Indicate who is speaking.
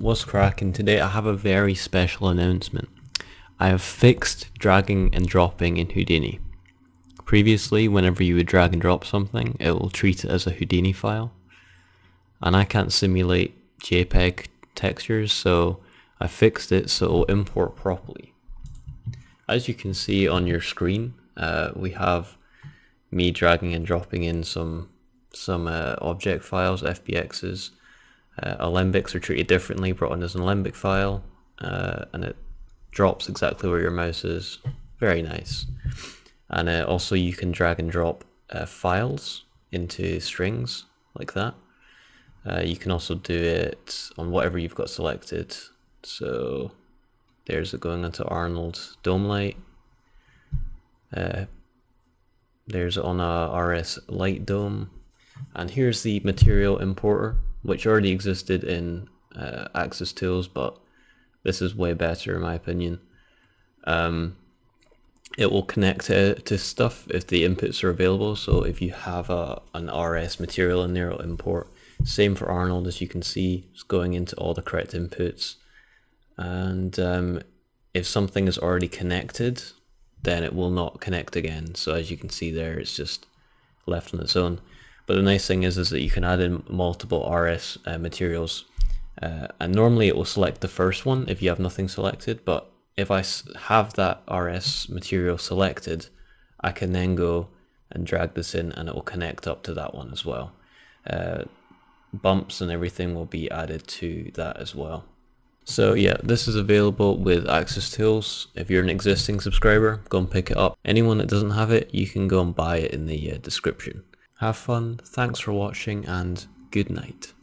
Speaker 1: What's cracking today? I have a very special announcement. I have fixed dragging and dropping in Houdini. Previously, whenever you would drag and drop something, it will treat it as a Houdini file. And I can't simulate JPEG textures, so I fixed it so it will import properly. As you can see on your screen, uh, we have me dragging and dropping in some some uh, object files, FBXs. Uh, alembics are treated differently, brought in as an alembic file, uh, and it drops exactly where your mouse is. Very nice. And uh, also you can drag and drop uh, files into strings like that. Uh, you can also do it on whatever you've got selected. So there's it going into Arnold Dome Light. Uh, there's on a RS Light Dome. And here's the material importer, which already existed in uh, Axis Tools, but this is way better in my opinion. Um, it will connect to, to stuff if the inputs are available. So if you have a, an RS material in there, it'll import. Same for Arnold, as you can see, it's going into all the correct inputs. And um, if something is already connected, then it will not connect again. So as you can see there, it's just left on its own. But the nice thing is, is that you can add in multiple RS uh, materials. Uh, and normally it will select the first one if you have nothing selected, but if I have that RS material selected, I can then go and drag this in and it will connect up to that one as well. Uh, bumps and everything will be added to that as well. So yeah, this is available with Axis Tools. If you're an existing subscriber, go and pick it up. Anyone that doesn't have it, you can go and buy it in the uh, description. Have fun, thanks for watching and good night.